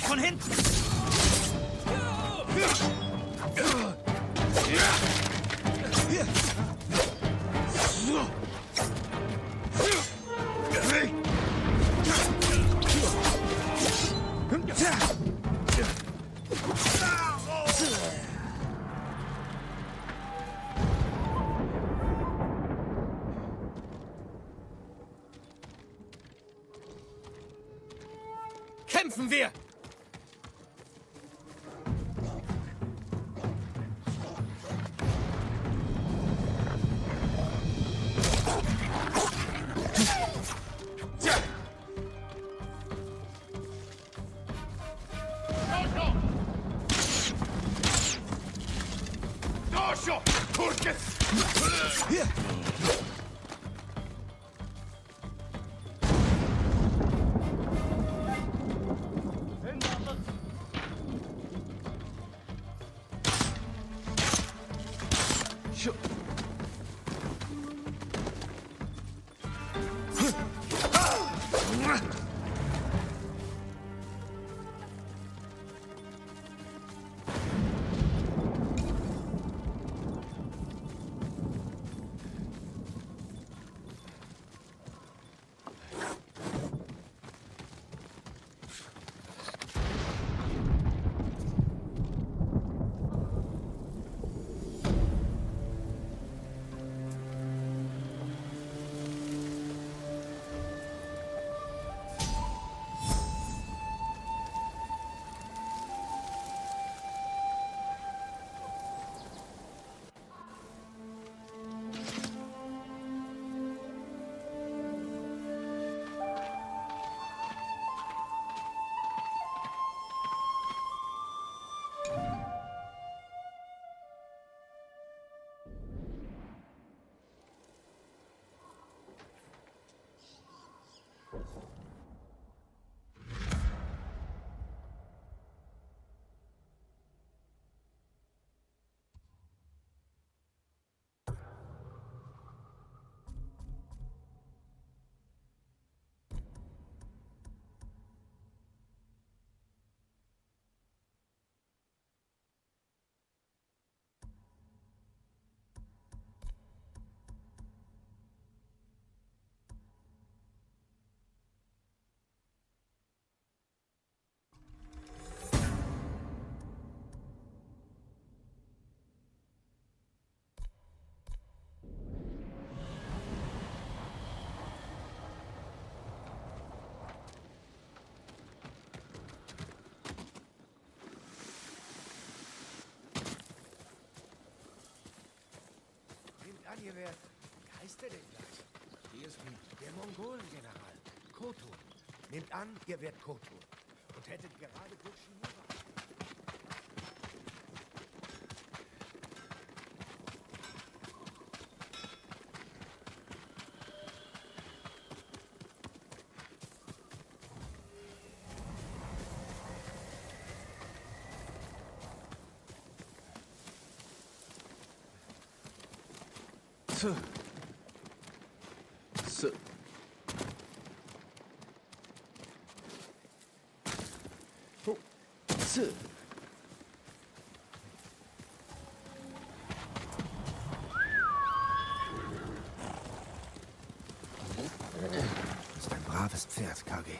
euch von hinten! Kämpfen wir! Ihr werdet... Wie der denn gleich? Hier ist der Mongolengeneral. Kotun. Nehmt an, ihr werdet Kotun. Und hättet gerade Gulchinura. Das ist ein braves Pferd, Kage.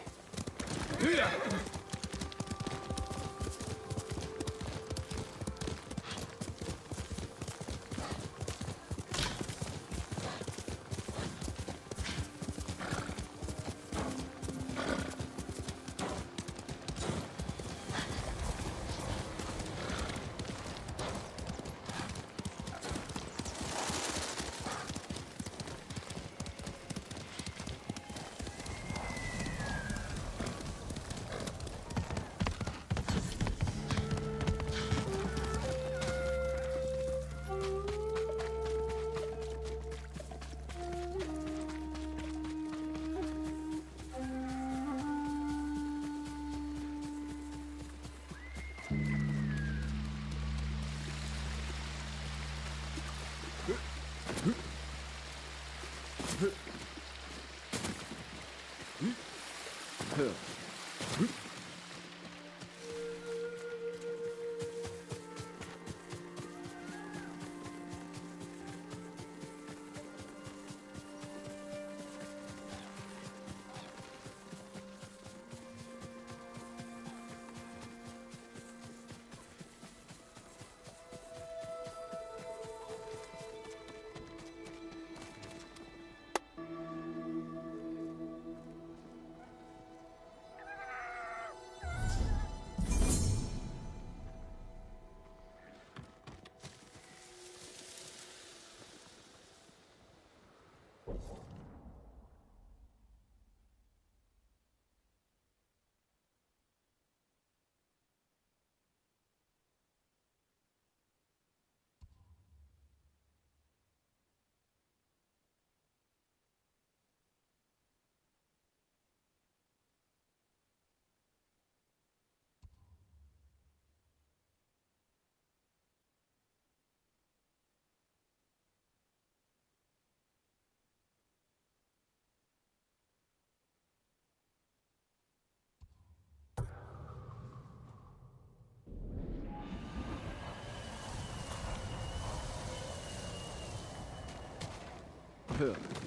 Hören.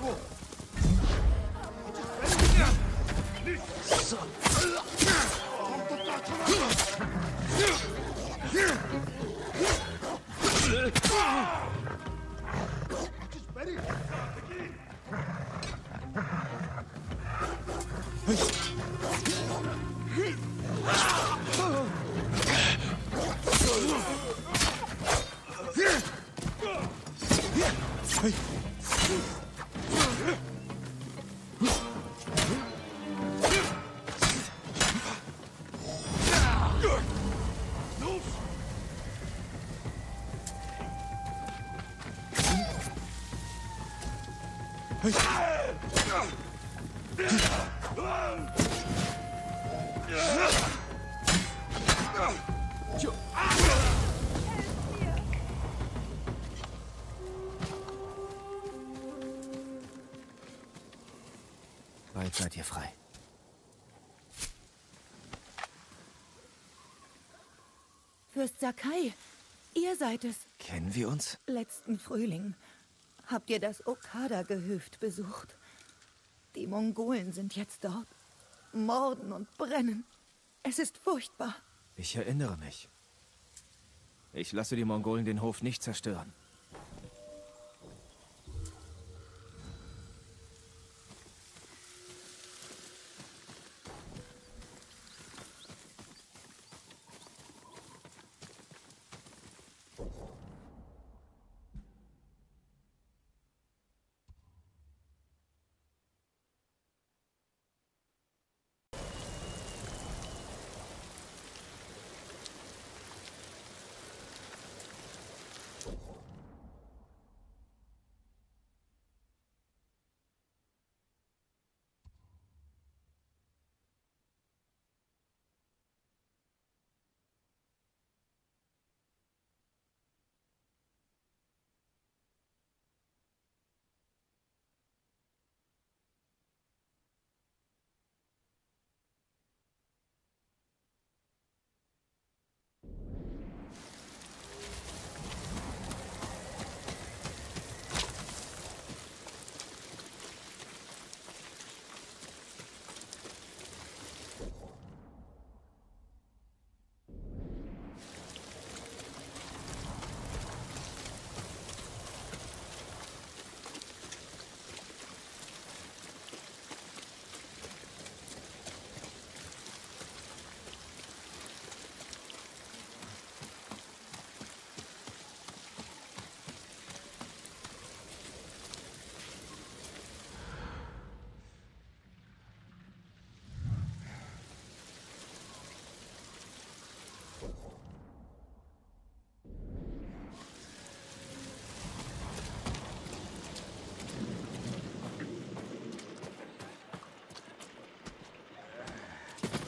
Sagu! Fürst Sakai, ihr seid es. Kennen wir uns? Letzten Frühling habt ihr das Okada-Gehöft besucht. Die Mongolen sind jetzt dort, morden und brennen. Es ist furchtbar. Ich erinnere mich. Ich lasse die Mongolen den Hof nicht zerstören.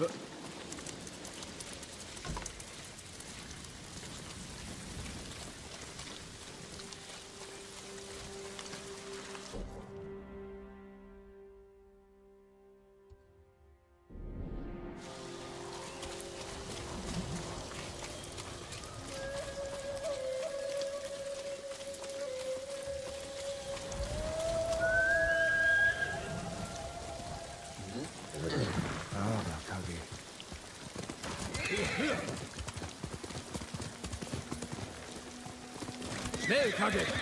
peu. 影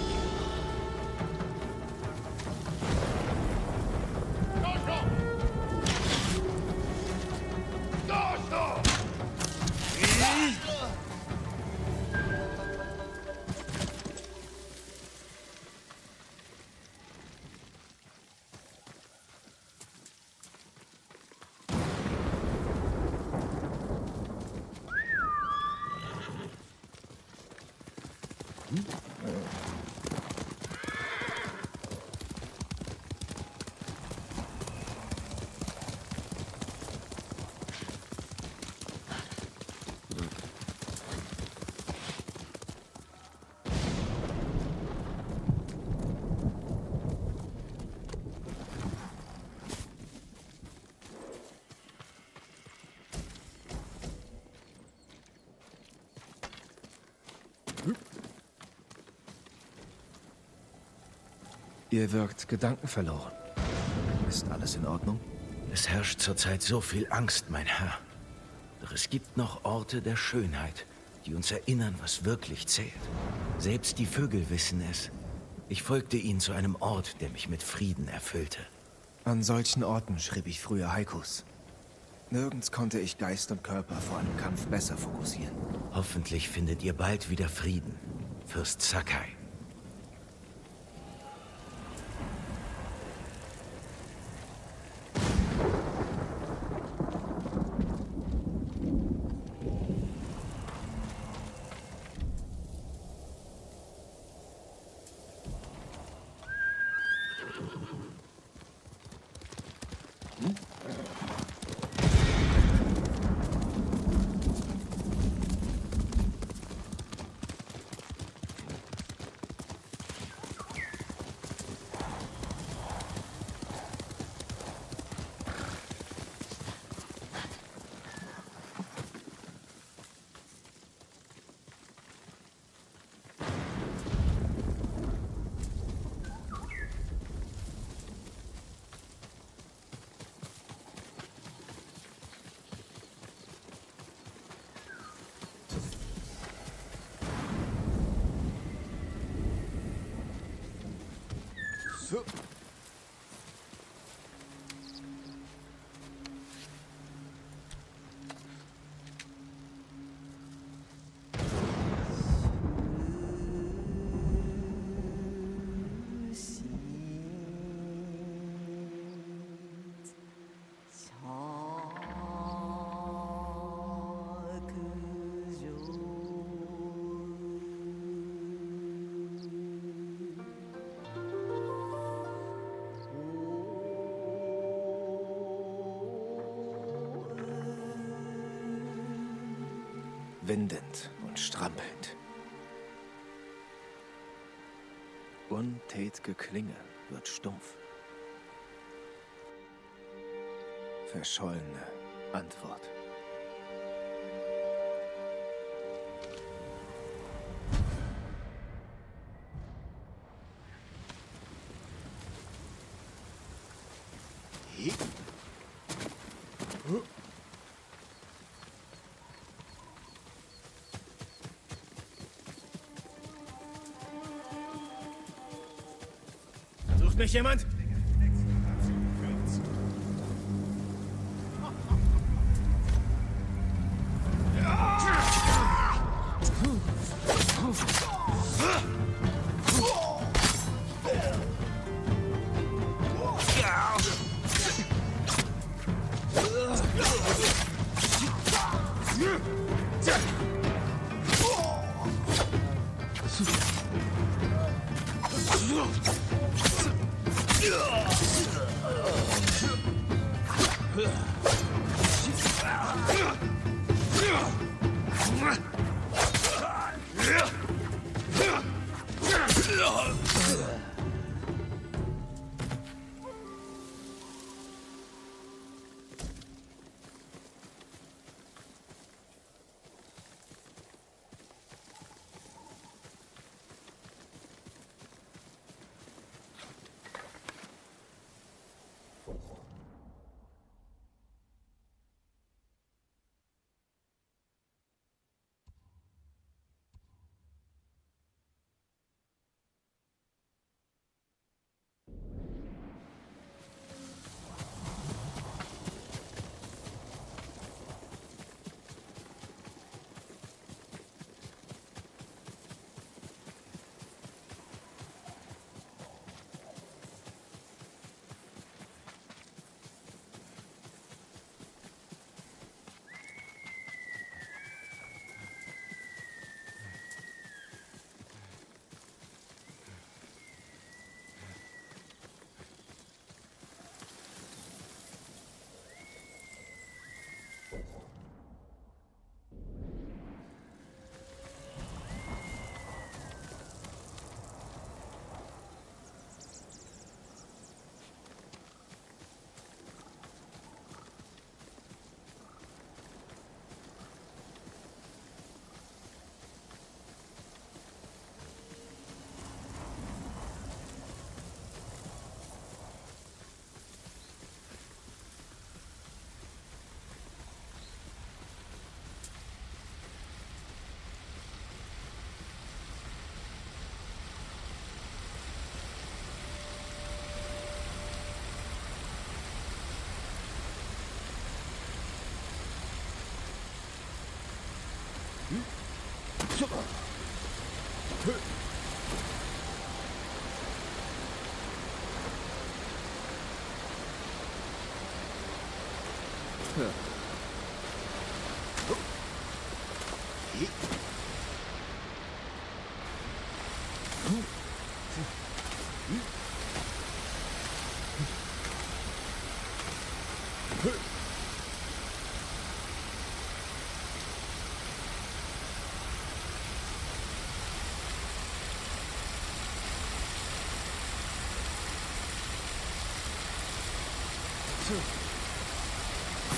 Ihr wirkt gedankenverloren. Ist alles in Ordnung? Es herrscht zurzeit so viel Angst, mein Herr. Doch es gibt noch Orte der Schönheit, die uns erinnern, was wirklich zählt. Selbst die Vögel wissen es. Ich folgte ihnen zu einem Ort, der mich mit Frieden erfüllte. An solchen Orten schrieb ich früher Haikus. Nirgends konnte ich Geist und Körper vor einem Kampf besser fokussieren. Hoffentlich findet ihr bald wieder Frieden, Fürst Sakai. Windend und strampelnd. Untät'ge Klinge wird stumpf. Verschollene Antwort. Sucht mich jemand?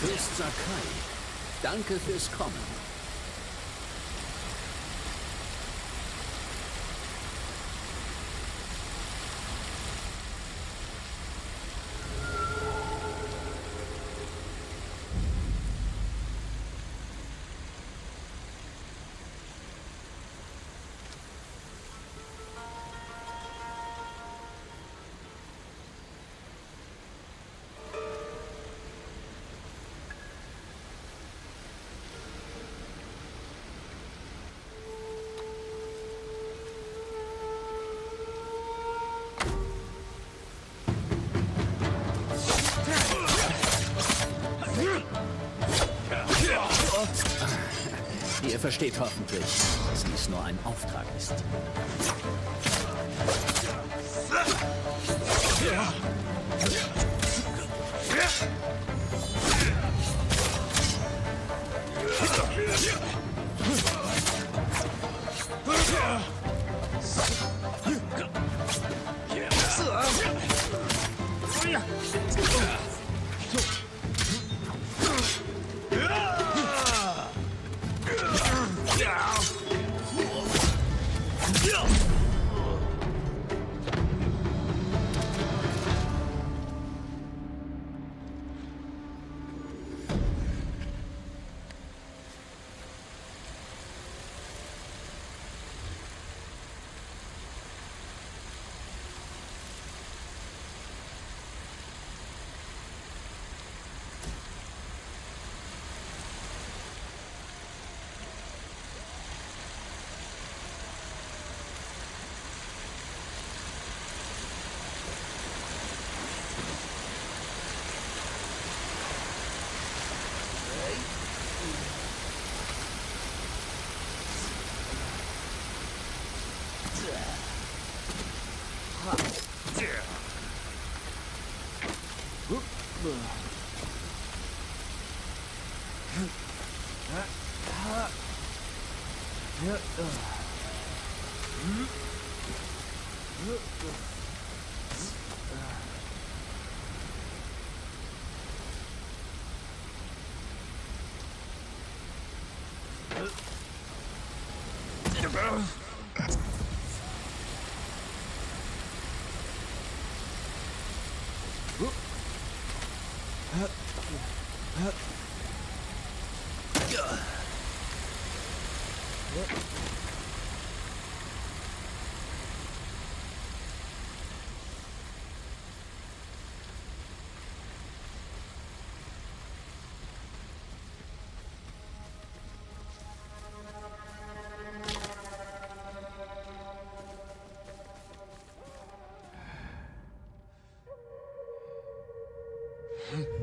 Fürst Sakai, danke fürs Kommen. Versteht hoffentlich, dass dies nur ein Auftrag ist. Uh... Hı?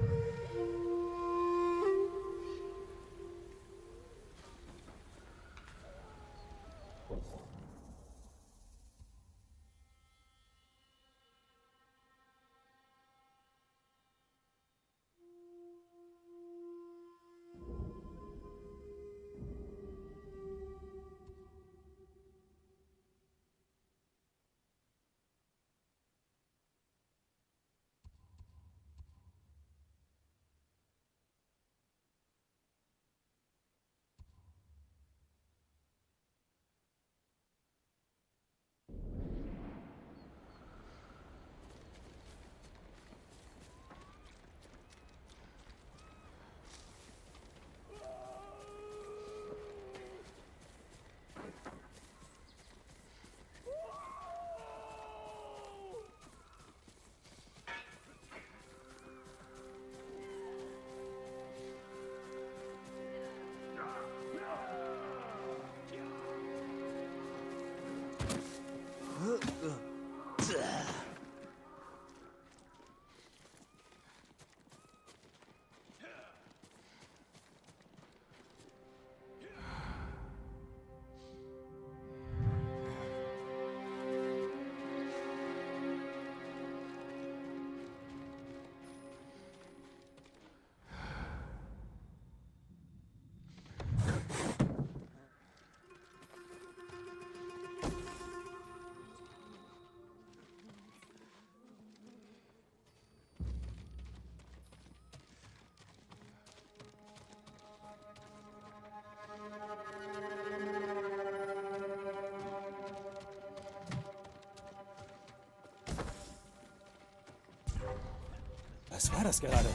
Was war das gerade?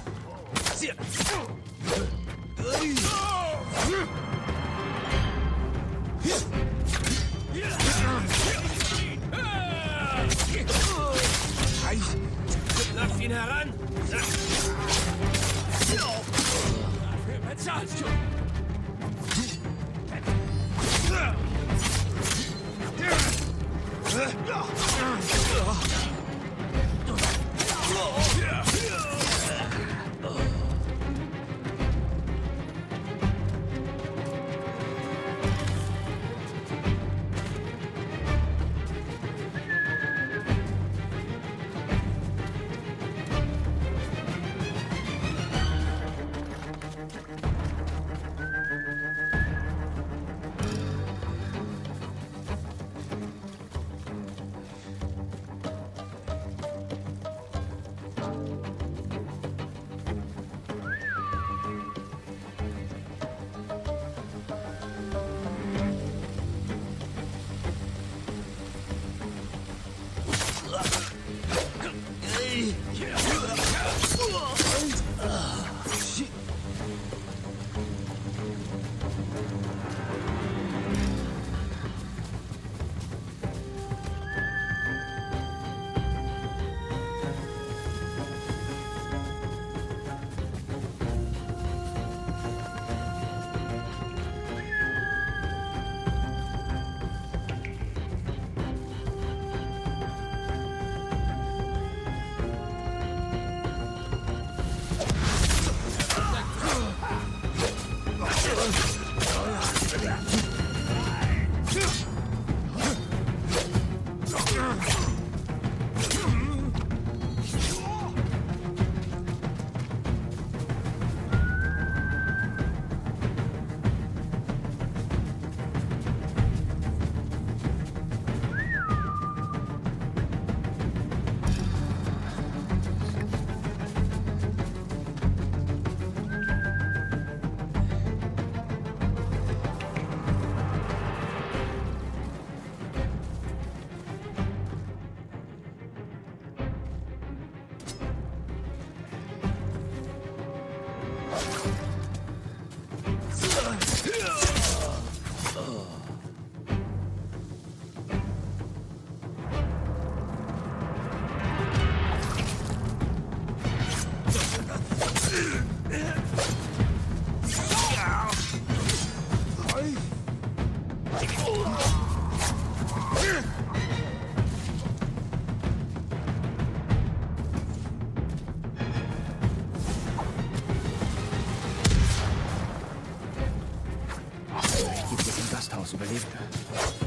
Lass ihn heran! Dafür bezahlst du! Ugh! su.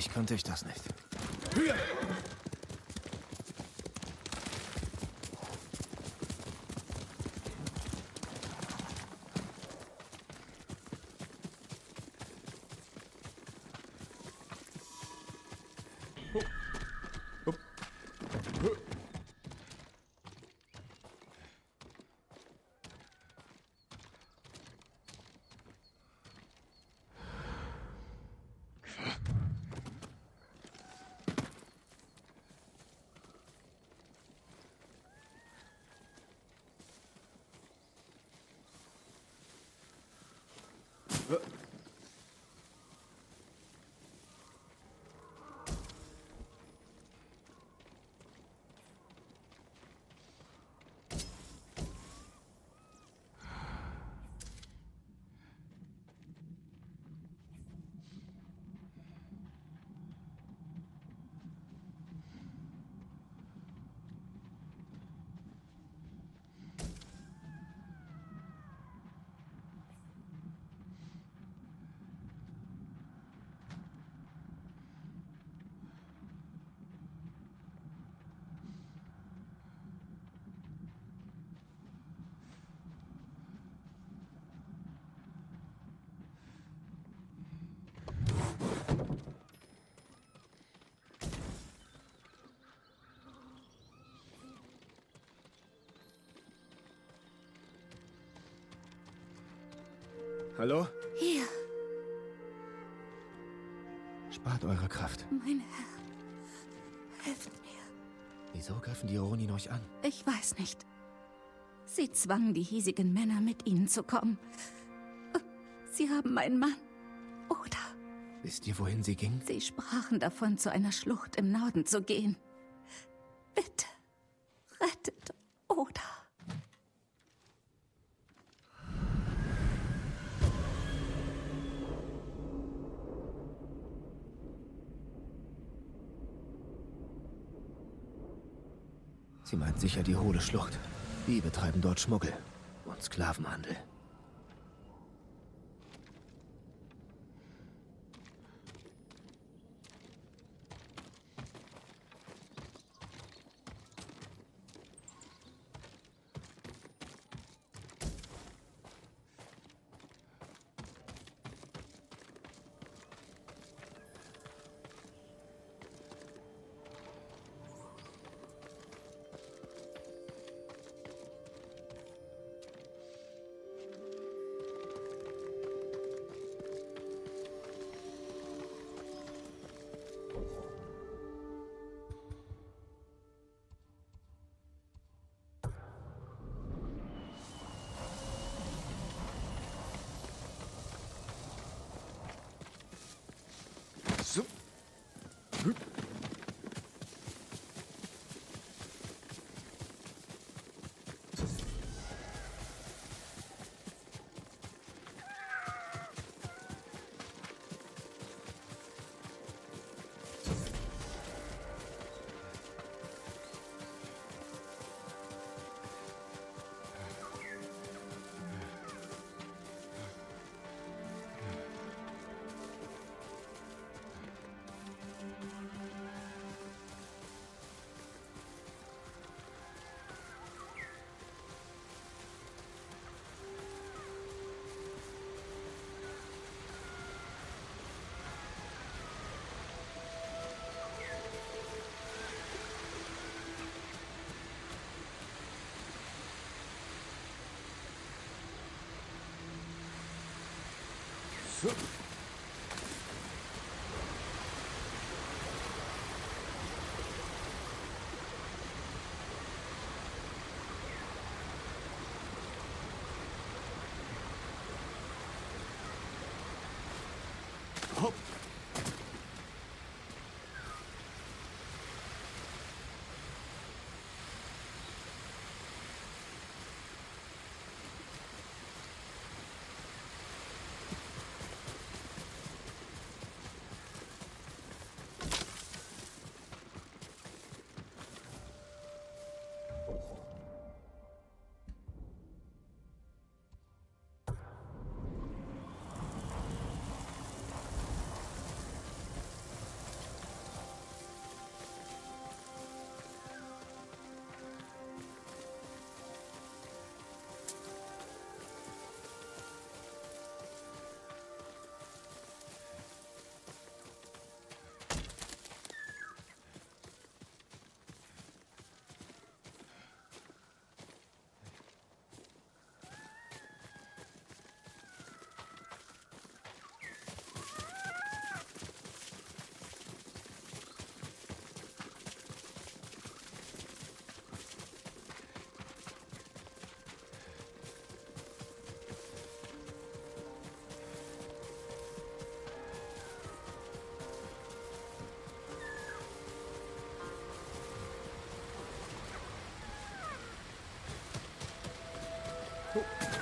Dich konnte ich das nicht. Uh. Hallo? Hier, Spart eure Kraft. mein Herr. Helft mir. Wieso griffen die Ronin euch an? Ich weiß nicht. Sie zwangen die hiesigen Männer, mit ihnen zu kommen. Sie haben meinen Mann. Oder Wisst ihr, wohin sie ging? sie sprachen davon, zu einer Schlucht im Norden zu gehen. Bitte, rettet Oder. Sie meint sicher die Hohle Schlucht. Die betreiben dort Schmuggel und Sklavenhandel. So. Oh.